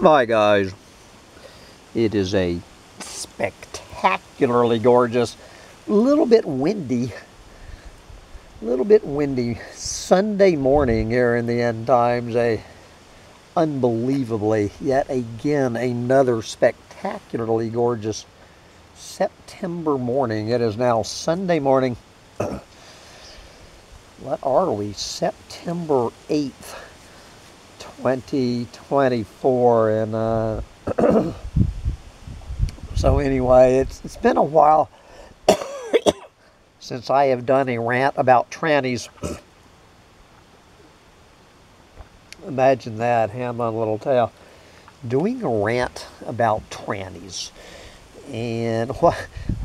Hi guys. It is a spectacularly gorgeous, little bit windy, little bit windy Sunday morning here in the end times. A unbelievably, yet again, another spectacularly gorgeous September morning. It is now Sunday morning. what are we? September 8th. 2024 and uh, so anyway it's it's been a while since I have done a rant about trannies. Imagine that hand on a little tail doing a rant about trannies. And what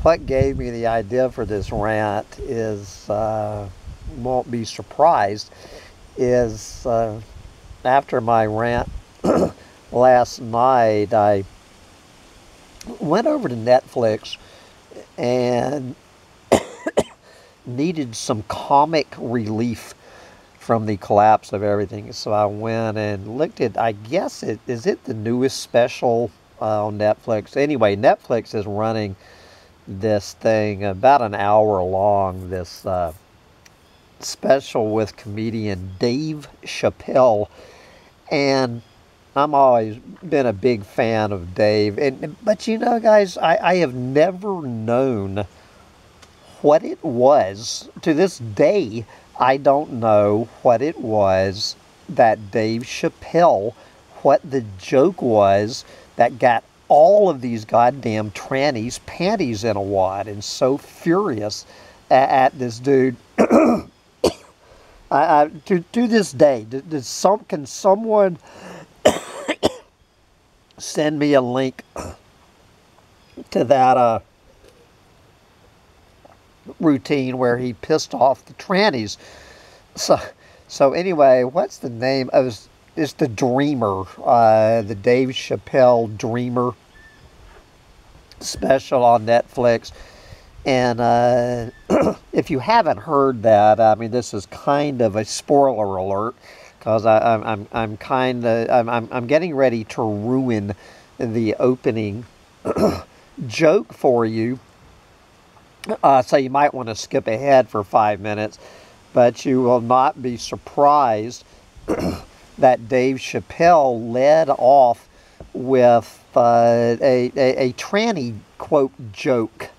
what gave me the idea for this rant is uh, won't be surprised is uh, after my rant last night, I went over to Netflix and needed some comic relief from the collapse of everything. So I went and looked at, I guess it is it the newest special uh, on Netflix. Anyway, Netflix is running this thing about an hour long, this uh, special with comedian Dave Chappelle and I'm always been a big fan of Dave. And but you know, guys, I, I have never known what it was. To this day, I don't know what it was that Dave Chappelle, what the joke was that got all of these goddamn trannies panties in a wad and so furious at, at this dude. I, I, to, to this day, does some, can someone send me a link to that uh, routine where he pissed off the trannies? So, so anyway, what's the name? Was, it's the Dreamer, uh, the Dave Chappelle Dreamer special on Netflix. And uh, if you haven't heard that, I mean, this is kind of a spoiler alert because I'm, I'm, I'm kind of, I'm, I'm, getting ready to ruin the opening joke for you. Uh, so you might want to skip ahead for five minutes, but you will not be surprised that Dave Chappelle led off with uh, a, a, a tranny quote joke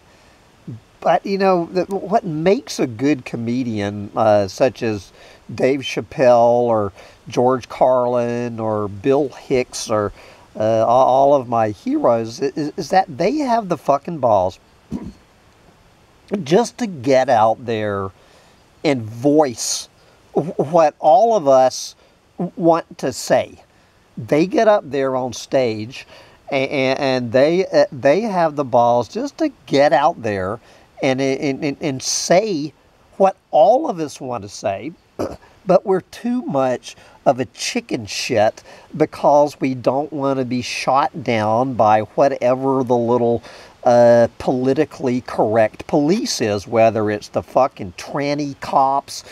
but you know the, what makes a good comedian, uh, such as Dave Chappelle or George Carlin or Bill Hicks or uh, all of my heroes, is, is that they have the fucking balls just to get out there and voice what all of us want to say. They get up there on stage and, and they uh, they have the balls just to get out there and, and, and say what all of us want to say, but we're too much of a chicken shit because we don't want to be shot down by whatever the little uh, politically correct police is, whether it's the fucking tranny cops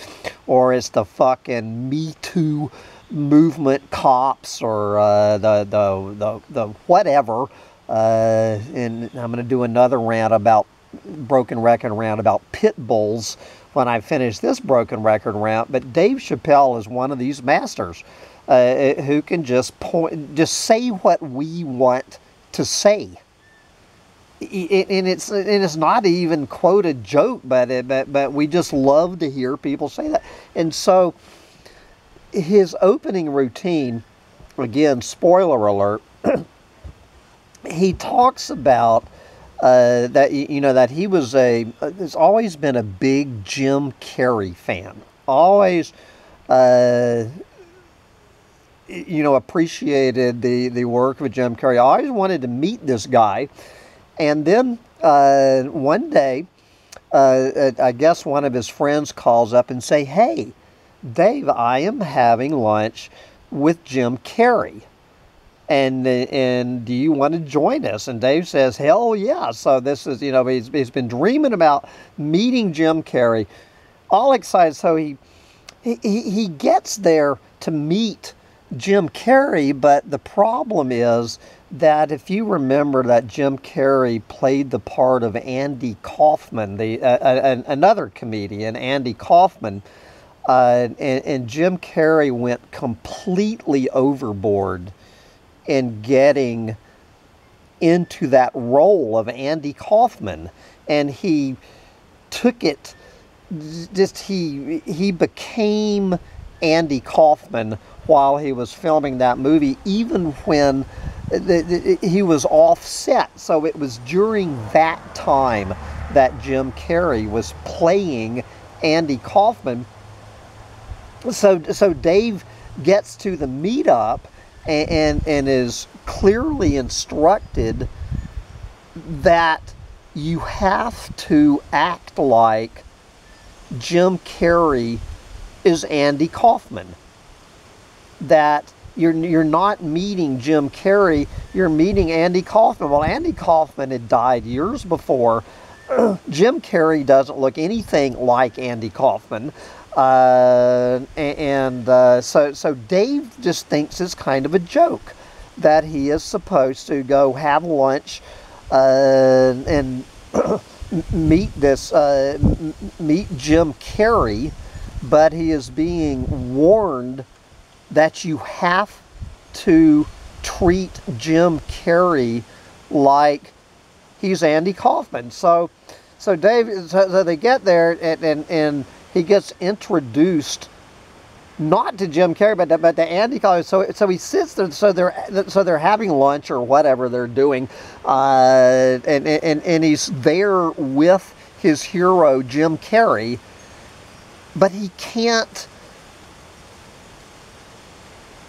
or it's the fucking Me Too movement cops or uh, the, the, the, the whatever. Uh, and I'm going to do another rant about broken record rant about pit bulls when I finish this broken record rant, but Dave Chappelle is one of these masters uh, who can just point, just say what we want to say. and it's and it's not even quote a joke, but it, but but we just love to hear people say that. And so, his opening routine, again, spoiler alert, he talks about uh, that you know that he was a has always been a big Jim Carrey fan. Always, uh, you know, appreciated the the work of Jim Carrey. Always wanted to meet this guy, and then uh, one day, uh, I guess one of his friends calls up and say, "Hey, Dave, I am having lunch with Jim Carrey." And and do you want to join us? And Dave says, hell yeah. So this is, you know, he's, he's been dreaming about meeting Jim Carrey, all excited. So he, he, he gets there to meet Jim Carrey, but the problem is that if you remember that Jim Carrey played the part of Andy Kaufman, the uh, uh, another comedian, Andy Kaufman, uh, and, and, Jim Carrey went completely overboard in getting into that role of Andy Kaufman, and he took it. Just he he became Andy Kaufman while he was filming that movie, even when he was offset. So it was during that time that Jim Carrey was playing Andy Kaufman. So, so Dave gets to the meetup and, and, and is clearly instructed that you have to act like Jim Carrey is Andy Kaufman. That you're, you're not meeting Jim Carrey, you're meeting Andy Kaufman. Well, Andy Kaufman had died years before. Jim Carrey doesn't look anything like Andy Kaufman. Uh, and uh, so, so Dave just thinks it's kind of a joke that he is supposed to go have lunch uh, and meet this uh, meet Jim Carrey, but he is being warned that you have to treat Jim Carrey like he's Andy Kaufman. So, so Dave, so, so they get there and, and, and he gets introduced not to Jim Carrey, but to, but to Andy Kaufman. So, so he sits there. So they're so they're having lunch or whatever they're doing, uh, and, and and he's there with his hero Jim Carrey, but he can't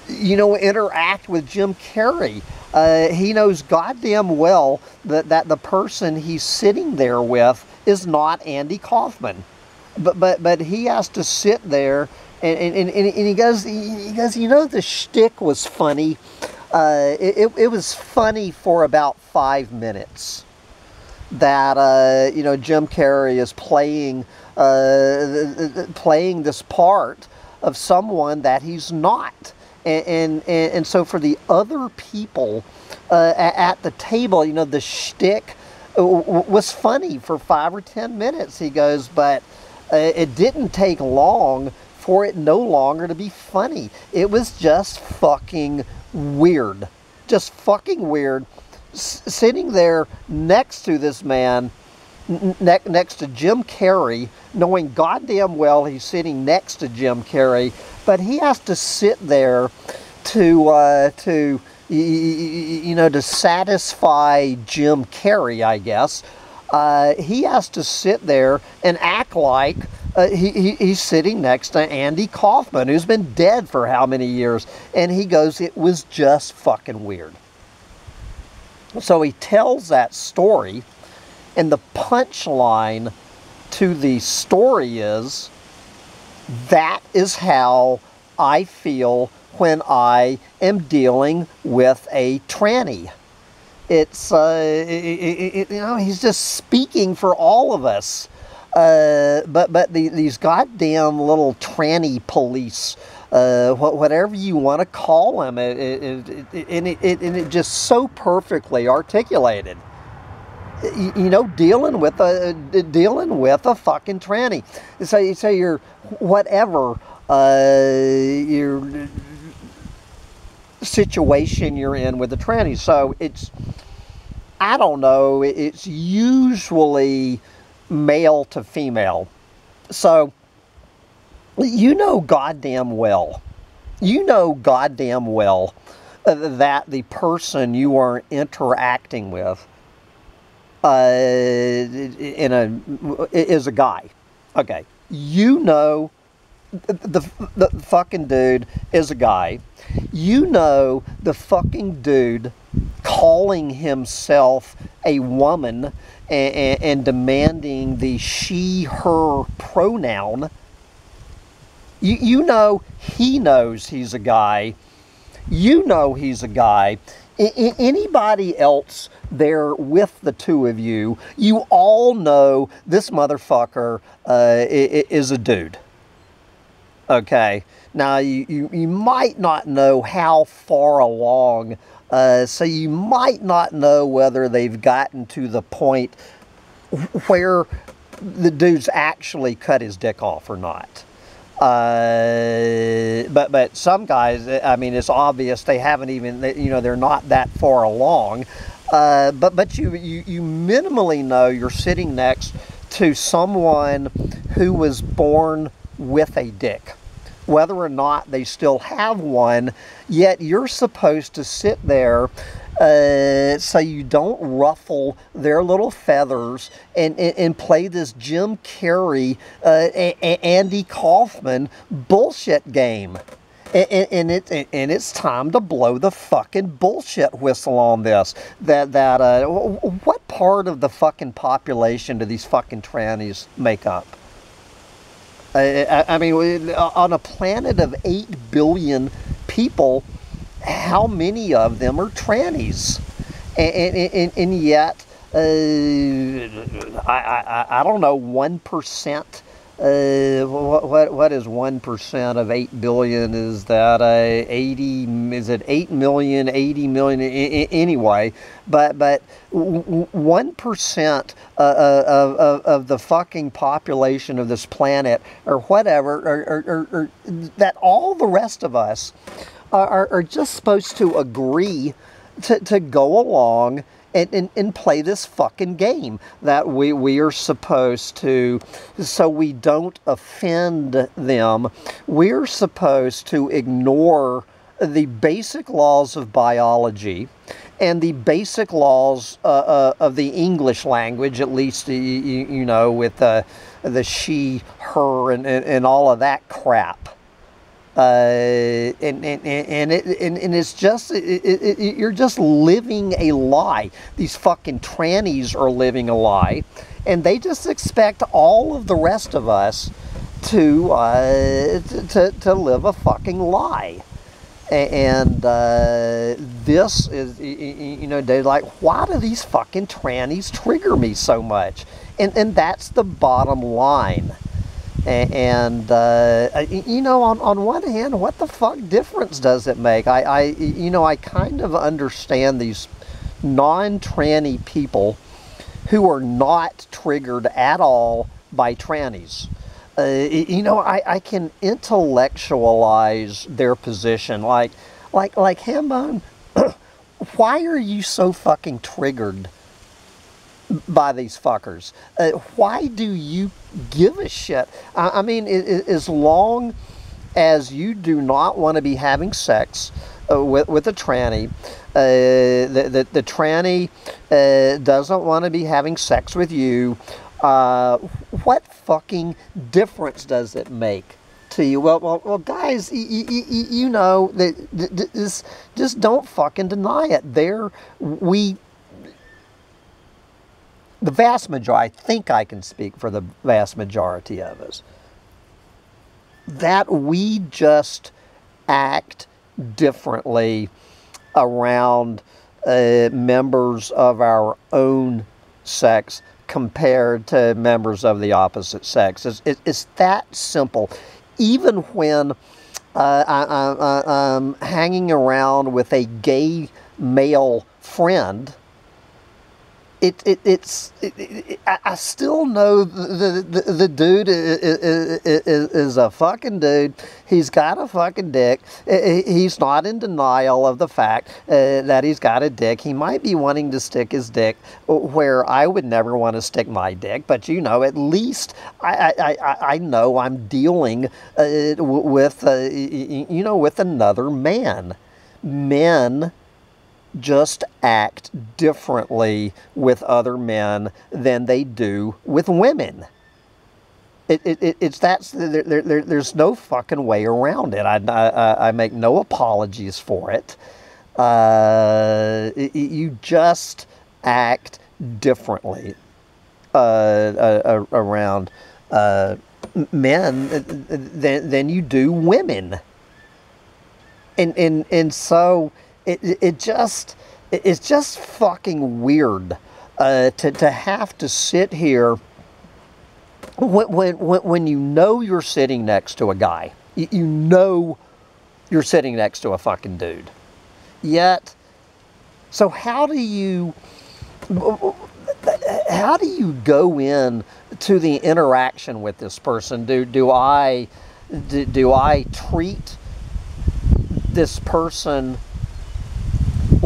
you know, interact with Jim Carrey. Uh, he knows goddamn well that, that the person he's sitting there with is not Andy Kaufman. But, but, but he has to sit there and, and, and, and he goes, he goes, you know, the shtick was funny. Uh, it, it was funny for about five minutes that uh, you know Jim Carrey is playing uh, playing this part of someone that he's not. And, and, and, so for the other people uh, at the table, you know, the shtick was funny for five or ten minutes. He goes, but uh, it didn't take long for it no longer to be funny. It was just fucking weird. Just fucking weird. S sitting there next to this man, ne next to Jim Carrey, knowing goddamn well he's sitting next to Jim Carrey, but he has to sit there to uh, to you know to satisfy Jim Carrey, I guess. Uh, he has to sit there and act like uh, he, he, he's sitting next to Andy Kaufman, who's been dead for how many years, and he goes, "It was just fucking weird." So he tells that story, and the punchline to the story is that is how I feel when I am dealing with a tranny. It's, uh, it, it, it, you know, he's just speaking for all of us. Uh, but but the, these goddamn little tranny police, uh, whatever you want to call them, it, it, and, it, and it just so perfectly articulated you know, dealing with a dealing with a fucking tranny. So you say you're whatever uh, your situation you're in with the tranny. So it's I don't know. It's usually male to female. So you know goddamn well. You know goddamn well that the person you are interacting with uh, in a is a guy. Okay, you know the, the fucking dude is a guy. You know the fucking dude calling himself a woman and, and, demanding the she her pronoun. You, you know he knows he's a guy. You know he's a guy anybody else there with the two of you, you all know this motherfucker uh, is a dude. Okay. Now, you, you, you might not know how far along, uh, so you might not know whether they've gotten to the point where the dude's actually cut his dick off or not. Uh, but but some guys, I mean, it's obvious they haven't even, you know, they're not that far along. Uh, but but you, you you minimally know you're sitting next to someone who was born with a dick, whether or not they still have one. Yet you're supposed to sit there uh, so you don't ruffle their little feathers and, and, and play this Jim Carrey, uh, Andy Kaufman bullshit game. And, and, it, and it's time to blow the fucking bullshit whistle on this. That that uh, what part of the fucking population do these fucking trannies make up? I, I mean, on a planet of eight billion people, how many of them are trannies? And, and, and yet, uh, I, I, I don't know, 1%. Uh, what, what, what is 1% of 8 billion? Is that uh, 80, is it 8 million, 80 million? Anyway, but, but 1% uh, uh, of, of, of the fucking population of this planet or whatever, or, or, or that all the rest of us are, are just supposed to agree to, to go along and, and, and, play this fucking game that we, we are supposed to, so we don't offend them, we're supposed to ignore the basic laws of biology and the basic laws uh, uh, of the English language, at least, you, you know, with uh, the she, her, and, and, and all of that crap. Uh, and, and, and, it, and, and it's just, it, it, it, you're just living a lie. These fucking trannies are living a lie. And they just expect all of the rest of us to, uh, to, to live a fucking lie. And uh, this is, you know, they're like, why do these fucking trannies trigger me so much? And, and that's the bottom line. And, uh, you know, on, on one hand, what the fuck difference does it make? I, I you know, I kind of understand these non-tranny people who are not triggered at all by trannies. Uh, you know, I, I can intellectualize their position. Like, like, like Hambone, why are you so fucking triggered by these fuckers. Uh, why do you give a shit? I, I mean, it, it, as long as you do not want to be having sex uh, with, with a tranny, uh, the, the, the tranny uh, doesn't want to be having sex with you, uh, what fucking difference does it make? to you. Well, well, well guys, you, know that just just don't fucking deny it. There, we the vast majority, I think I can speak for the vast majority of us, that we just act differently around uh, members of our own sex compared to members of the opposite sex. It's, it, it's that simple. Even when uh, I, am hanging around with a gay male friend, it, it it's it, it, I still know the the, the dude is, is, is, a fucking dude. He's got a fucking dick. He's not in denial of the fact uh, that he's got a dick. He might be wanting to stick his dick where I would never want to stick my dick, but you know, at least I I, I, I know I'm dealing uh, with uh, you know with another man. Men just act differently with other men than they do with women. It, it, it's that there, there, there's no fucking way around it. I, I, I make no apologies for it. Uh, it you just act differently uh, uh, around uh, men than, than you do women. And, and, and so it, it just it's just fucking weird uh, to, to have to sit here when, when, when you know you're sitting next to a guy You, know you're sitting next to a fucking dude. Yet, so how do you how do you go in to the interaction with this person? Do do I do, do I treat this person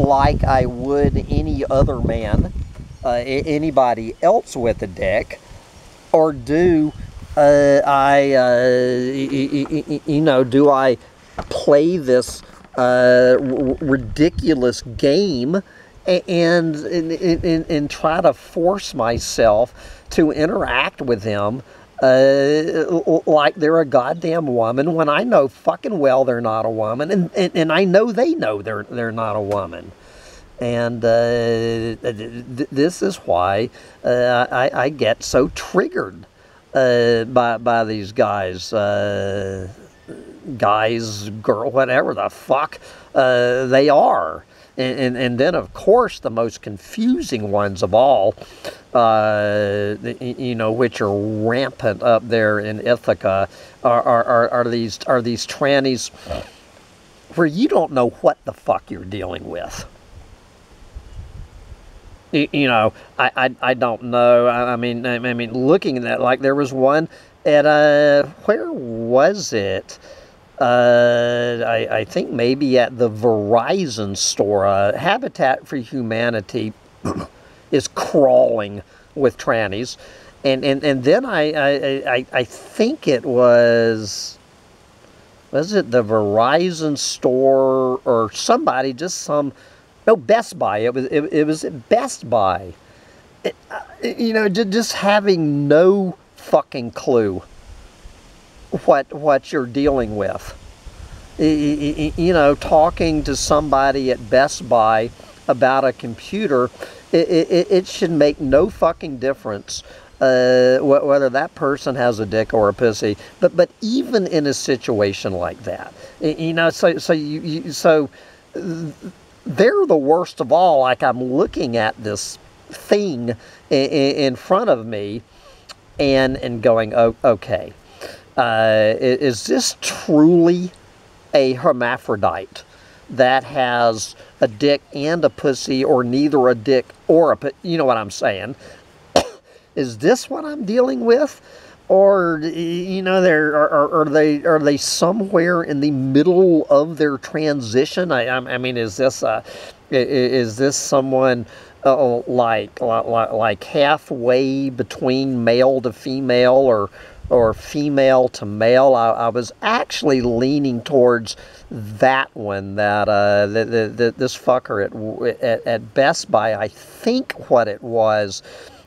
like I would any other man, uh, anybody else with a dick, or do uh, I, uh, you know, do I play this uh, ridiculous game and, and, and, and try to force myself to interact with them uh, like they're a goddamn woman when I know fucking well they're not a woman, and, and, and I know they know they're they're not a woman. And uh, th- this is why uh, I, I get so triggered uh, by by these guys, uh, guys, girl, whatever the fuck uh, they are. And, and, and, then, of course, the most confusing ones of all, uh, you know, which are rampant up there in Ithaca, are, are, are, these, are these trannies where you don't know what the fuck you're dealing with. You, know, I, I, I don't know. I, I mean, I, mean, looking at that, like there was one at a, where was it? Uh, I, I, think maybe at the Verizon store, uh, Habitat for Humanity is crawling with trannies. And, and, and then I, I, I, I think it was, was it the Verizon store or somebody, just some, no, Best Buy. It was, it, it was Best Buy. It, uh, you know, just having no fucking clue what what you're dealing with. You know, talking to somebody at Best Buy about a computer, it, it, it should make no fucking difference uh, whether that person has a dick or a pussy. But but even in a situation like that, you know, so so you, you so they're the worst of all. Like I'm looking at this thing in, front of me, and and going, oh, okay uh, is this truly a hermaphrodite that has a dick and a pussy, or neither a dick or a you know what I'm saying? is this what I'm dealing with? Or you know, there are, are, they are they somewhere in the middle of their transition? I, I mean, is this a, is this someone uh, like, like like halfway between male to female, or or female to male. I, I was actually leaning towards that one. That uh, the, the, the, this fucker at, at at Best Buy. I think what it was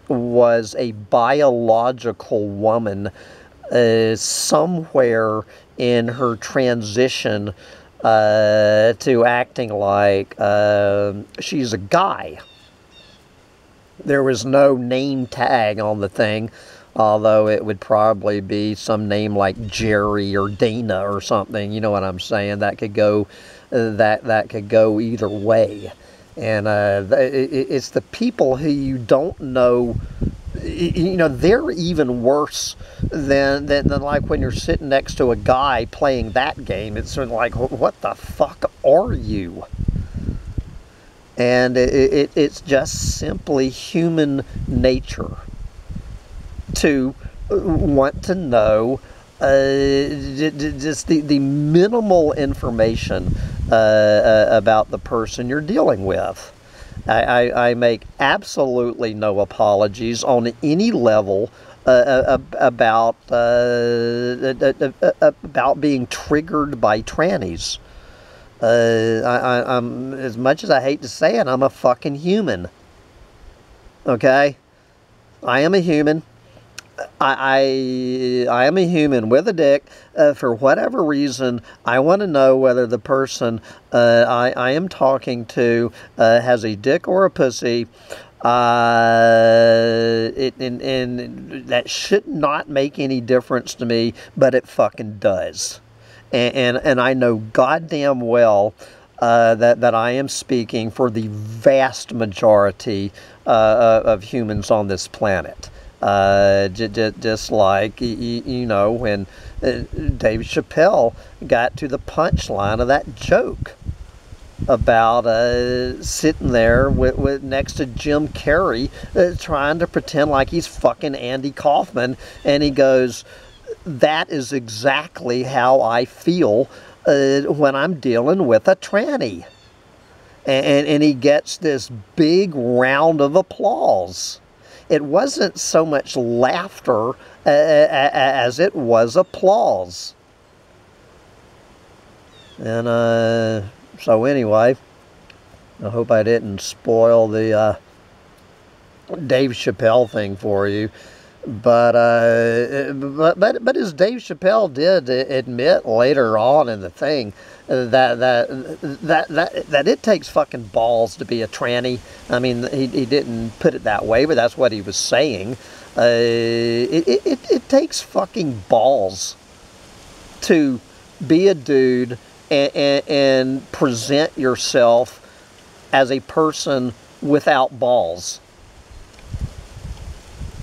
was a biological woman uh, somewhere in her transition uh, to acting like uh, she's a guy. There was no name tag on the thing although it would probably be some name like Jerry or Dana or something. You know what I'm saying? That could go, uh, that that could go either way, and uh, it's the people who you don't know. You know they're even worse than, than than like when you're sitting next to a guy playing that game. It's sort of like, what the fuck are you? And it, it, it's just simply human nature to want to know uh, just the, the minimal information uh, uh, about the person you're dealing with. I, I, I, make absolutely no apologies on any level uh, uh about uh, about being triggered by trannies. I, am as much as I hate to say it, I'm a fucking human. Okay, I am a human. I, I, am a human with a dick. Uh, for whatever reason, I want to know whether the person uh, I, I am talking to uh, has a dick or a pussy. Uh, it, and, and that should not make any difference to me, but it fucking does. And, and, and I know goddamn well uh, that, that I am speaking for the vast majority uh, of humans on this planet. Uh, just like you know when uh, Dave Chappelle got to the punchline of that joke about uh, sitting there with, with next to Jim Carrey uh, trying to pretend like he's fucking Andy Kaufman. And he goes that is exactly how I feel uh, when I'm dealing with a tranny. And, and he gets this big round of applause it wasn't so much laughter uh, as it was applause and uh so anyway, I hope I didn't spoil the uh, Dave Chappelle thing for you. But, uh, but but but as Dave Chappelle did admit later on in the thing that that that that that it takes fucking balls to be a tranny. I mean, he, he didn't put it that way, but that's what he was saying. Uh, it, it it takes fucking balls to be a dude and, and, and present yourself as a person without balls.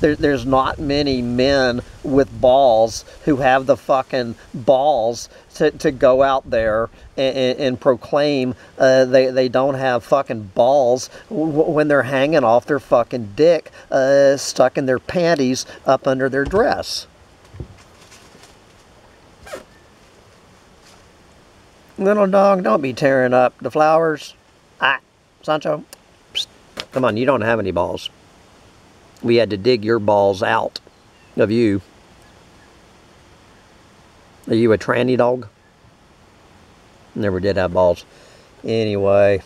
There, there's not many men with balls who have the fucking balls to, to go out there and, and, and proclaim uh, they, they don't have fucking balls when they're hanging off their fucking dick uh, stuck in their panties up under their dress. Little dog, don't be tearing up the flowers. Ah, Sancho, psst. come on, you don't have any balls. We had to dig your balls out of you. Are you a tranny dog? Never did have balls. Anyway,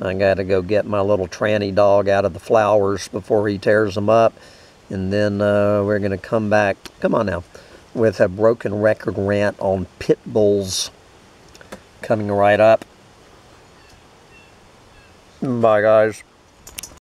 I got to go get my little tranny dog out of the flowers before he tears them up. And then uh, we're going to come back, come on now, with a broken record rant on pit bulls coming right up. Bye, guys.